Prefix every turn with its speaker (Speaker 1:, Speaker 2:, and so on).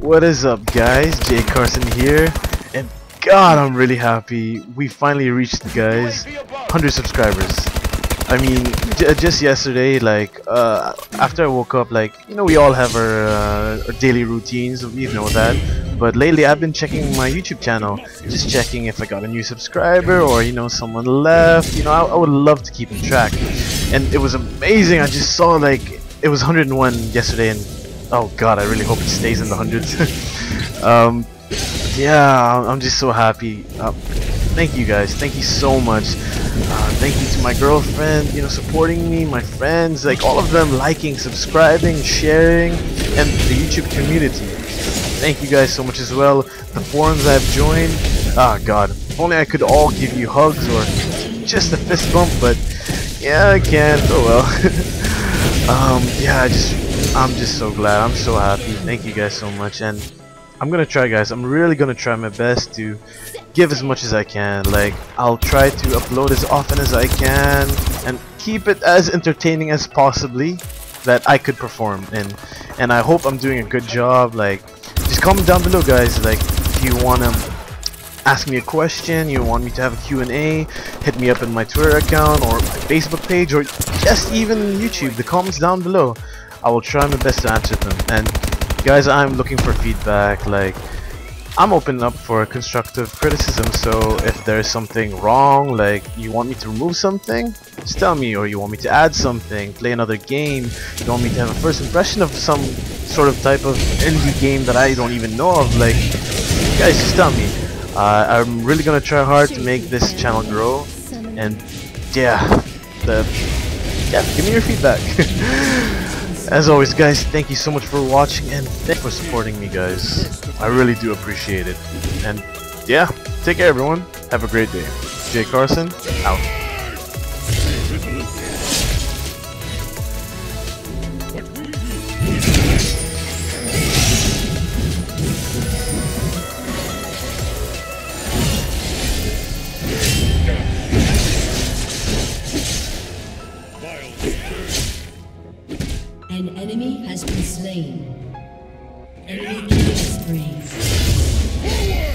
Speaker 1: What is up guys, Jay Carsen here, and god I'm really happy we finally reached the guys 100 subscribers. I mean, just yesterday, like, uh, after I woke up, like, you know, we all have our, uh, our daily routines, you know that, but lately I've been checking my YouTube channel, just checking if I got a new subscriber, or, you know, someone left, you know, I, I would love to keep in track, and it was amazing, I just saw, like, it was 101 yesterday, and, oh god, I really hope it stays in the hundreds, um, yeah, I'm just so happy, uh, thank you guys, thank you so much, uh, thank you to my girlfriend, you know, supporting me, my friends, like all of them liking, subscribing, sharing, and the YouTube community. Thank you guys so much as well. The forums I've joined, ah oh god, if only I could all give you hugs or just a fist bump, but yeah, I can't, oh well. um, yeah, I just, I'm just so glad, I'm so happy. Thank you guys so much, and I'm gonna try guys, I'm really gonna try my best to give as much as I can. Like I'll try to upload as often as I can and keep it as entertaining as possibly that I could perform. In and I hope I'm doing a good job. Like just comment down below guys. Like if you wanna ask me a question you want me to have a Q&A hit me up in my Twitter account or my Facebook page or just even YouTube the comments down below I will try my best to answer them and guys I'm looking for feedback like I'm open up for constructive criticism, so if there's something wrong, like you want me to remove something, just tell me, or you want me to add something, play another game, you want me to have a first impression of some sort of type of indie game that I don't even know of, like, guys, just tell me. Uh, I'm really gonna try hard to make this channel grow, and yeah, the, yeah, give me your feedback. As always guys, thank you so much for watching and thank you for supporting me guys. I really do appreciate it. And yeah, take care everyone. Have a great day. Jay Carsen, out.
Speaker 2: enemy has been slain. Enemy killing spree.